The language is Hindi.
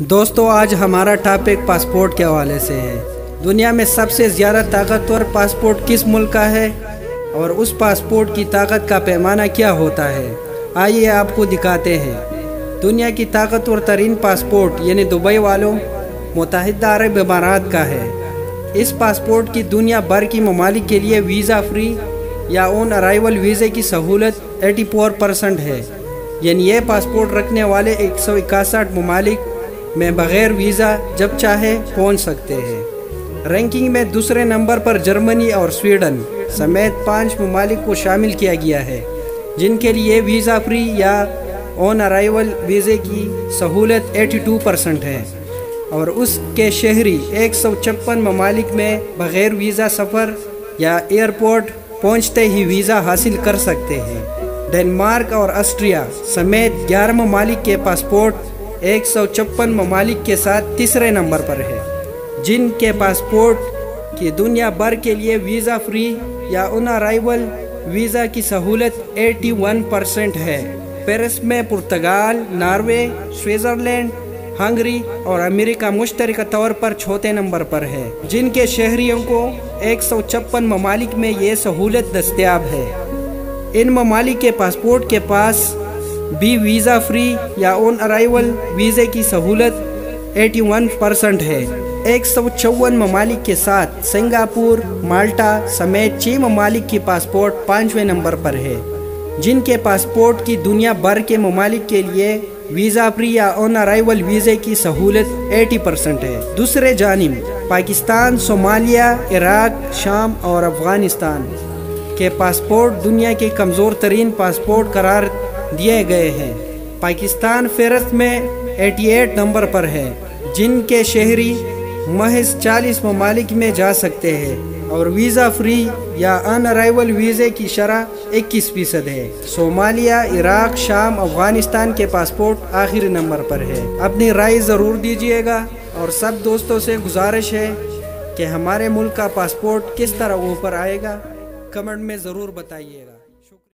दोस्तों, आज हमारा टॉपिक पासपोर्ट के हवाले से है। दुनिया में सबसे ज़्यादा ताकतवर पासपोर्ट किस मुल्क का है? और उस पासपोर्ट की ताकत का पैमाना क्या होता है? आइए आपको दिखाते हैं। दुनिया की ताकतवर तरीन पासपोर्ट यानी दुबई वालों, मुतहदा अरब इमारात का है। इस पासपोर्ट की दुनिया भर की ममालिक के लिए वीज़ा फ्री या ऑन अराइवल वीज़े की सहूलत 84 परसेंट है। यानी यह पासपोर्ट रखने वाले एक सौ इकसठ ममालिक में बग़ैर वीज़ा जब चाहे पहुँच सकते हैं। रैंकिंग में दूसरे नंबर पर जर्मनी और स्वीडन समेत पाँच ममालिक को शामिल किया गया है, जिनके लिए वीज़ा फ्री या ऑन अराइवल वीज़े की सहूलत 82 परसेंट है। और उसके शहरी एक सौ छप्पन ममालिक में बग़ैर वीज़ा सफ़र या एयरपोर्ट पहुँचते ही वीज़ा हासिल कर सकते हैं। डेनमार्क और ऑस्ट्रिया समेत ग्यारह ममालिक के पासपोर्ट एक सौ छप्पन ममालिक के साथ तीसरे नंबर पर है, जिनके पासपोर्ट की दुनिया भर के लिए वीज़ा फ्री या उन अराइवल वीज़ा की सहूलत 81 परसेंट है। पेरिस में पुर्तगाल, नार्वे, स्विट्ज़रलैंड, हंगरी और अमेरिका मुश्तरक तौर पर छोटे नंबर पर है, जिनके शहरियों को एक सौ छप्पन ममालिक में ये सहूलत दस्तियाब है। इन ममालिक के पासपोर्ट के पास भी वीज़ा फ्री या ऑन अराइवल वीज़े की सहूलत 81 परसेंट है। एक सौ चौवन ममालिक के साथ सिंगापुर, माल्टा समेत छः ममालिक की पासपोर्ट पाँचवें नंबर पर है। जिनके पासपोर्ट की दुनिया भर के ममालिक के लिए वीज़ा फ्री या ऑन अराइवल वीज़े की सहूलत 80 परसेंट है। दूसरे जानब, पाकिस्तान, सोमालिया, इराक, शाम और अफ़गानिस्तान के पासपोर्ट दुनिया के कमज़ोर तरीन पासपोर्ट करार दिए गए हैं। पाकिस्तान फेरस्त में 88 नंबर पर है, जिनके शहरी महज 40 ममालिक में जा सकते हैं और वीज़ा फ्री या अन अराइवल वीज़े की शरह 21 फ़ीसद है। सोमालिया, इराक, शाम, अफ़गानिस्तान के पासपोर्ट आखिरी नंबर पर है। अपनी राय ज़रूर दीजिएगा और सब दोस्तों से गुजारिश है कि हमारे मुल्क का पासपोर्ट किस तरह ऊपर आएगा, कमेंट में ज़रूर बताइएगा।